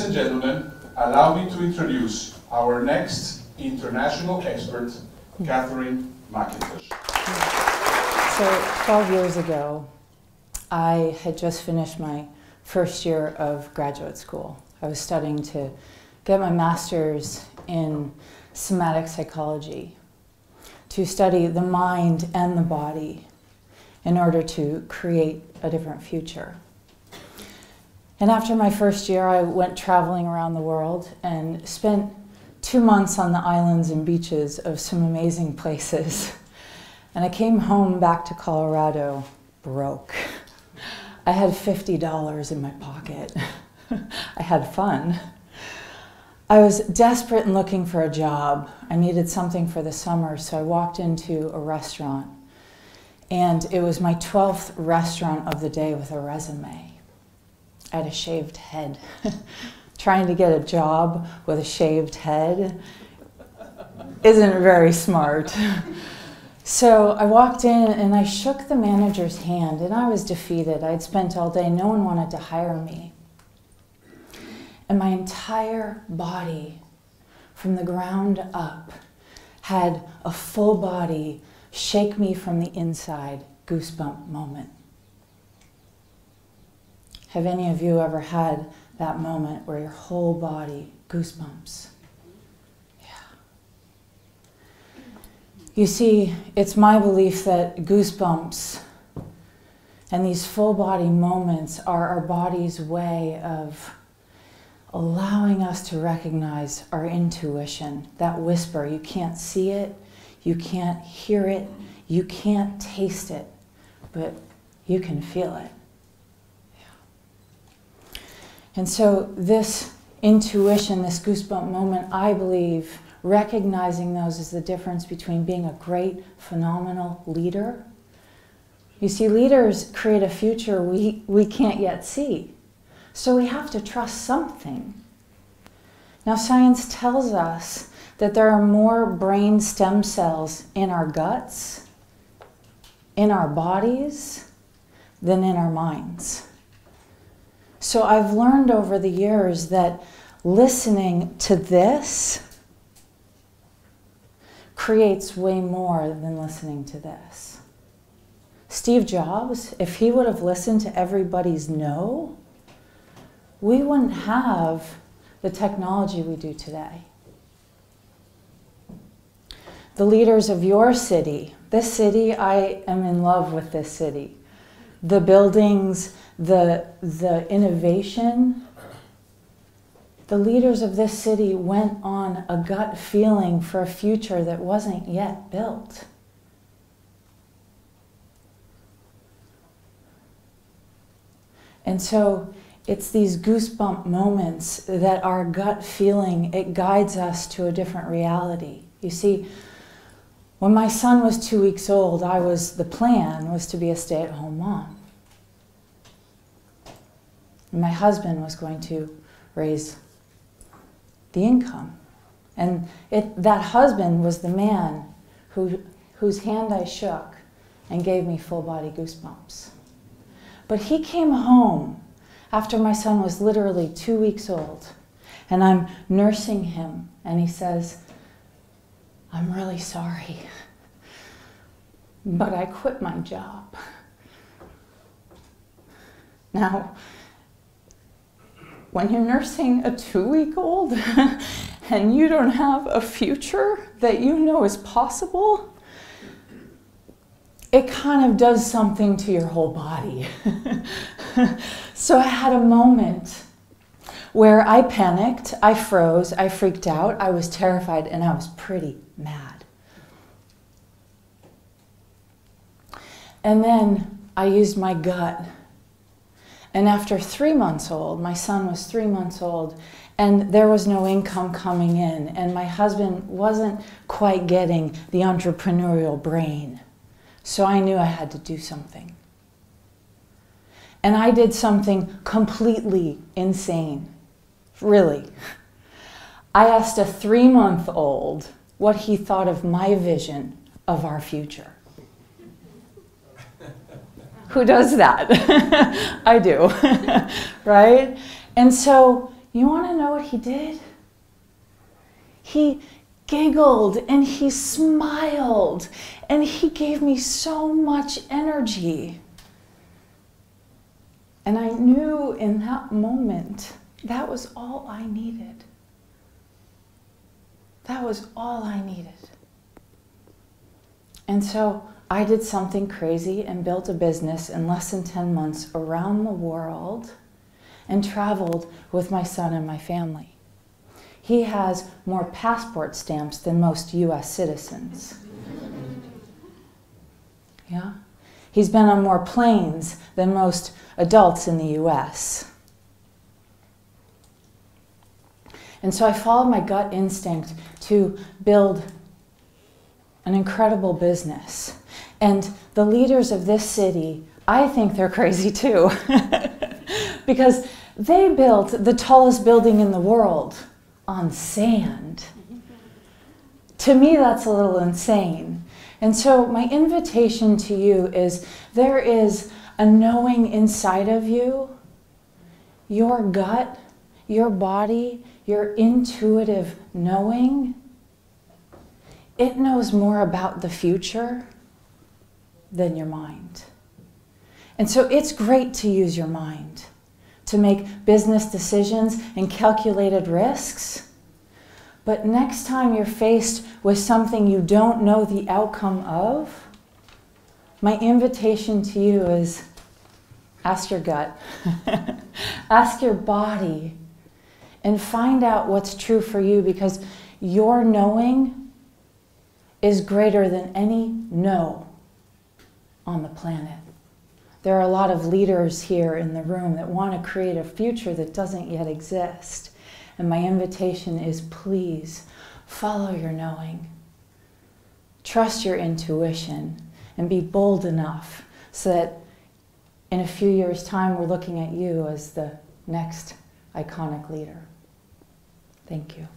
Ladies and gentlemen, allow me to introduce our next international expert, Katherine McIntosh. So 12 years ago, I had just finished my first year of graduate school. I was studying to get my master's in somatic psychology, to study the mind and the body in order to create a different future. And after my first year, I went traveling around the world and spent two months on the islands and beaches of some amazing places. And I came home back to Colorado broke. I had $50 in my pocket. I had fun. I was desperate and looking for a job. I needed something for the summer, so I walked into a restaurant. And it was my 12th restaurant of the day with a resume. I had a shaved head. Trying to get a job with a shaved head isn't very smart. So I walked in and I shook the manager's hand and I was defeated. I'd spent all day, no one wanted to hire me. And my entire body, from the ground up, had a full body shake me from the inside goosebump moment. Have any of you ever had that moment where your whole body goosebumps? Yeah. You see, it's my belief that goosebumps and these full body moments are our body's way of allowing us to recognize our intuition, that whisper. You can't see it, you can't hear it, you can't taste it, but you can feel it. And so, this intuition, this goosebump moment, I believe, recognizing those is the difference between being a great, phenomenal leader. You see, leaders create a future we, we can't yet see. So we have to trust something. Now, science tells us that there are more brain stem cells in our guts, in our bodies, than in our minds. So I've learned over the years that listening to this creates way more than listening to this. Steve Jobs, if he would have listened to everybody's no, we wouldn't have the technology we do today. The leaders of your city, this city, I am in love with this city. The buildings, the, the innovation, the leaders of this city went on a gut feeling for a future that wasn't yet built. And so it's these goosebump moments that our gut feeling, it guides us to a different reality. You see, when my son was two weeks old, I was, the plan was to be a stay at home mom. And my husband was going to raise the income. And it, that husband was the man who, whose hand I shook and gave me full body goosebumps. But he came home after my son was literally two weeks old, and I'm nursing him, and he says, I'm really sorry, but I quit my job. Now, when you're nursing a two week old and you don't have a future that you know is possible, it kind of does something to your whole body. so I had a moment where I panicked, I froze, I freaked out, I was terrified, and I was pretty mad. And then I used my gut and after three months old, my son was three months old, and there was no income coming in, and my husband wasn't quite getting the entrepreneurial brain. So I knew I had to do something. And I did something completely insane. Really. I asked a three month old what he thought of my vision of our future. Who does that? I do, right? And so, you want to know what he did? He giggled and he smiled and he gave me so much energy. And I knew in that moment that was all I needed. That was all I needed. And so I did something crazy and built a business in less than 10 months around the world and traveled with my son and my family. He has more passport stamps than most US citizens. Yeah? He's been on more planes than most adults in the US. And so I followed my gut instinct to build an incredible business. And the leaders of this city, I think they're crazy too. because they built the tallest building in the world on sand. To me, that's a little insane. And so, my invitation to you is there is a knowing inside of you, your gut, your body, your intuitive knowing. It knows more about the future than your mind. And so, it's great to use your mind to make business decisions and calculated risks. But next time you're faced with something you don't know the outcome of, my invitation to you is ask your gut, ask your body, and find out what's true for you because your knowing is greater than any no on the planet. There are a lot of leaders here in the room that want to create a future that doesn't yet exist. And my invitation is please follow your knowing. Trust your intuition and be bold enough so that in a few years' time we're looking at you as the next iconic leader. Thank you.